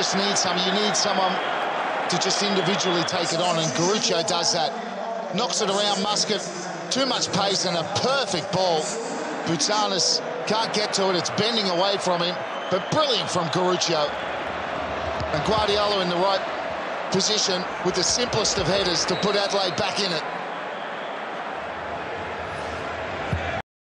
just need some. You need someone to just individually take it on, and Garuccio does that. Knocks it around Muscat. Too much pace and a perfect ball. Bouzanis can't get to it. It's bending away from him, but brilliant from Garuccio. And Guardiola in the right position with the simplest of headers to put Adelaide back in it.